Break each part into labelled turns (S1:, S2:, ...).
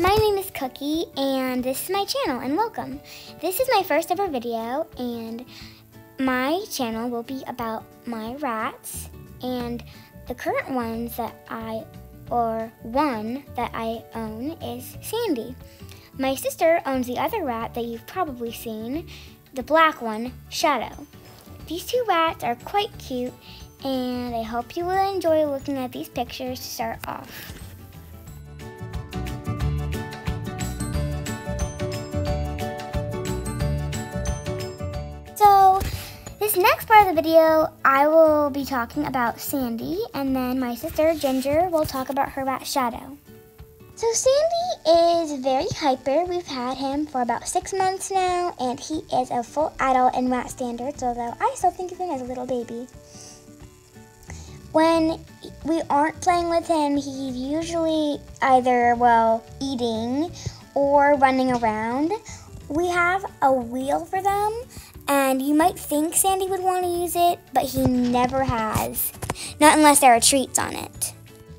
S1: My name is Cookie, and this is my channel, and welcome. This is my first ever video, and my channel will be about my rats, and the current ones that I, or one that I own is Sandy. My sister owns the other rat that you've probably seen, the black one, Shadow. These two rats are quite cute, and I hope you will enjoy looking at these pictures to start off. This next part of the video, I will be talking about Sandy, and then my sister Ginger will talk about her rat Shadow. So Sandy is very hyper. We've had him for about six months now, and he is a full adult in rat standards, although I still think of him as a little baby. When we aren't playing with him, he's usually either, well, eating or running around. We have a wheel for them, and you might think Sandy would want to use it, but he never has. Not unless there are treats on it.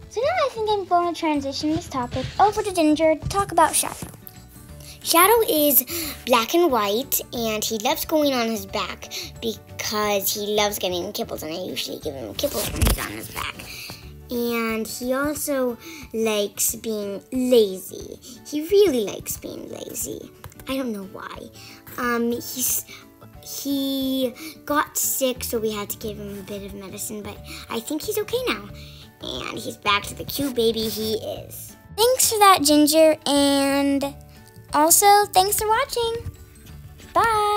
S1: So now I think I'm going to transition this topic over to Ginger to talk about Shadow.
S2: Shadow is black and white, and he loves going on his back because he loves getting kibbles, and I usually give him kibbles when he's on his back. And he also likes being lazy. He really likes being lazy. I don't know why. Um, he's he got sick, so we had to give him a bit of medicine, but I think he's okay now. And he's back to the cute baby he is.
S1: Thanks for that, Ginger, and also thanks for watching. Bye!